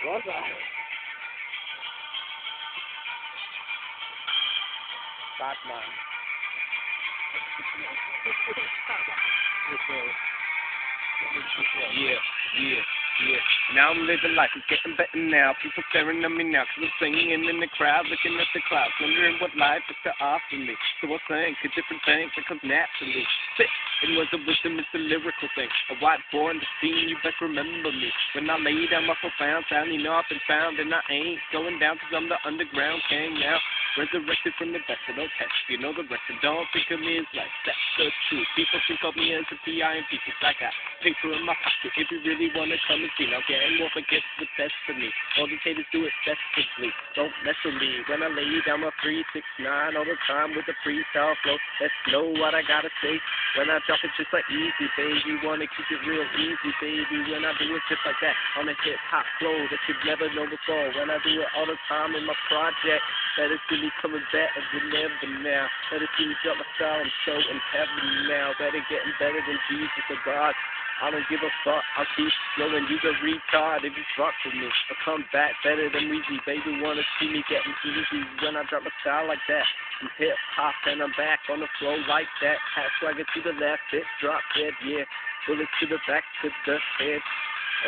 Batman. Yeah, yeah, yeah. Now I'm living life, it's getting better now. People staring at me now, cause I'm singing in the crowd, looking at the clouds, wondering what life is to offer me. So I think a different that comes naturally. Sick, it was a wisdom, it's a lyrical thing. A white boy in the scene, you best remember me. When I lay down my profound sound, you know I've been found, and I ain't going down cause I'm the underground king now. Resurrected from the of those tests. You know the rest, and don't think of me as like that's the truth. People think of me as a PI and people like I paper in my pocket. If you really wanna come and see, now getting more forgets the best for me. All these haters do it festively. Don't mess with me when I lay down my three six nine all the time with the freestyle flow. Let's know what I gotta say. When I drop it just like easy, baby. Wanna keep it real easy, baby. When I do it just like that on a hip hop flow that you've never known before. When I do it all the time in my project, better see me coming back as than ever now. Better see me drop my style, I'm so in heaven now. Better getting better than Jesus or God. I don't give a fuck, I'll keep flowing, you the retard if you fuck with me. I'll come back better than Weezy, baby wanna see me getting easy when I drop a style like that. I'm hip hop and I'm back on the flow like that. Hat swagger to the left, it drop dead, yeah. Bullets to the back, to the head.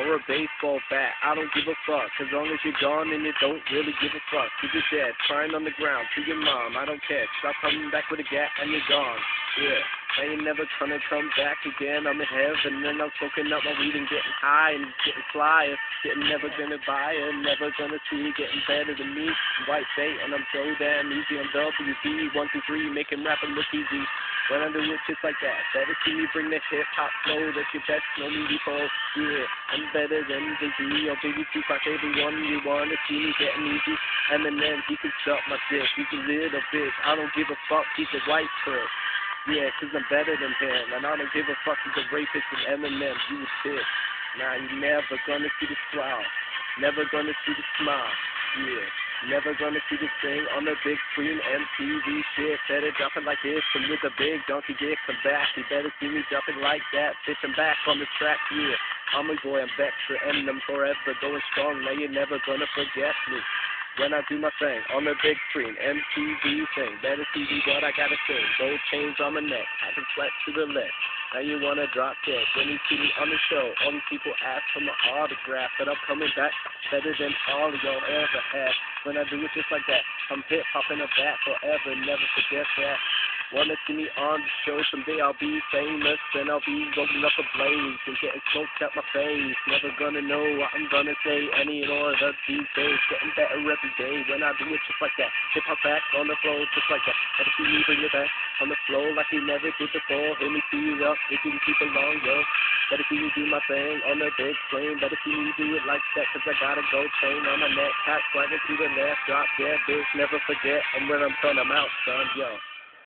Or a baseball bat, I don't give a fuck. As long as you're gone and you don't really give a fuck. Cause you're dead, crying on the ground to your mom, I don't care. Stop coming back with a gap and you're gone. Yeah. I ain't never gonna come back again. I'm in heaven and I'm smoking up my weed and getting high and getting flyer. Getting never gonna buy it, never gonna see getting better than me. White bait and I'm so damn easy. I'm WB one two three, making rapping look easy. When I do it just like that, better see me bring the hip hop flow that you best know me before. Yeah, I'm better than the Z or Baby Tupac. Everyone you wanna see me getting easy. Eminem, he can suck my dick. He's a little bitch. I don't give a fuck. He's a white prick. Yeah, cause I'm better than him, and I don't give a fuck he's a rapist and Eminem, you a bitch. Nah, you never gonna see the smile, never gonna see the smile, yeah. Never gonna see this thing on the big screen, MTV shit. Better it like this, and with a big donkey dick, come back. You better see me jumping like that, bitch, back on the track, yeah. I'm a boy, I'm back for Eminem forever, going strong, now you're never gonna forget me when I do my thing on the big screen, MTV thing. Better see what I gotta say. Gold chains on my neck, I can flex to the left. Now you wanna drop dead when you see me on the show. All these people ask for my autograph, but I'm coming back better than all y'all ever had. When I do it just like that, I'm hip hopping a back forever. Never forget that. Wanna see me on the show someday? I'll be famous and I'll be rolling up a blaze and getting smoked out my face. Never gonna know what I'm gonna say any more of these days. Getting better every day when I do it just like that. Hip hop back on the floor just like that. Better see me bring it back on the floor like you never did before. Hear me see you up if you can keep it long, yo. Better see me do my thing on the big screen. Better see me do it like that cause I got a gold chain on my neck. Hot swagger to the left, drop dead bitch. Never forget. And when I'm done, I'm out, son, yo.